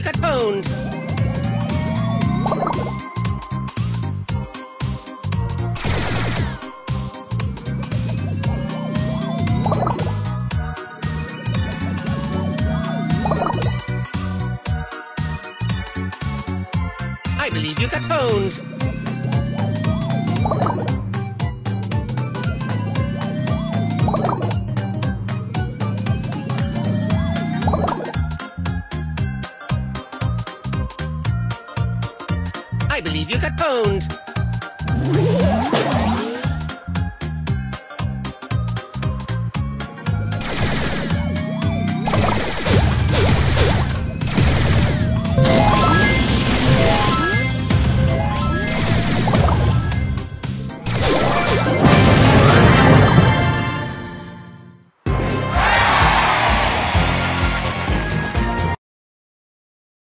got pwned. I believe you got pwned. I believe you got pwned.